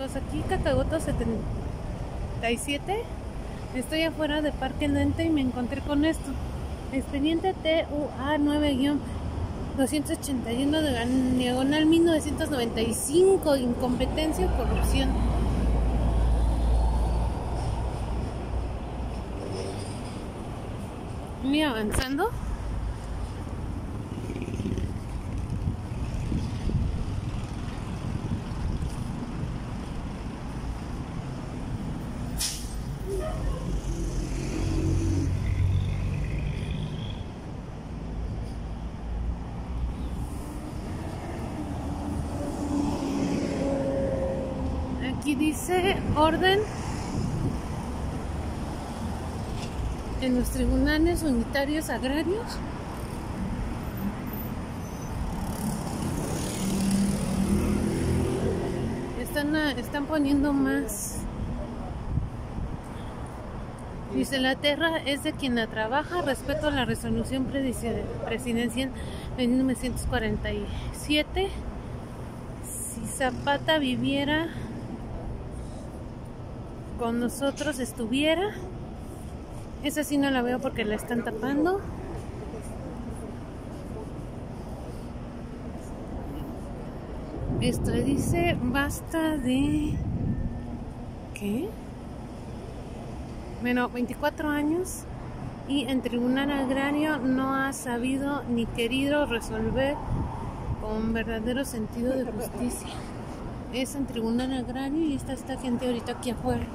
chicos, aquí Cacagoto 77. Estoy afuera de Parque Lente y me encontré con esto. Expediente TUA 9-281 de diagonal 1995. Incompetencia o corrupción. Voy avanzando. Aquí dice orden en los tribunales unitarios agrarios. Están, están poniendo más. Dice, la tierra es de quien la trabaja, respeto a la resolución presidencial de 1947. Si Zapata viviera con nosotros estuviera. Esa sí no la veo porque la están tapando. Esto dice basta de... ¿Qué? Bueno, 24 años y en tribunal agrario no ha sabido ni querido resolver con verdadero sentido de justicia. Es en tribunal agrario y está esta gente ahorita aquí afuera.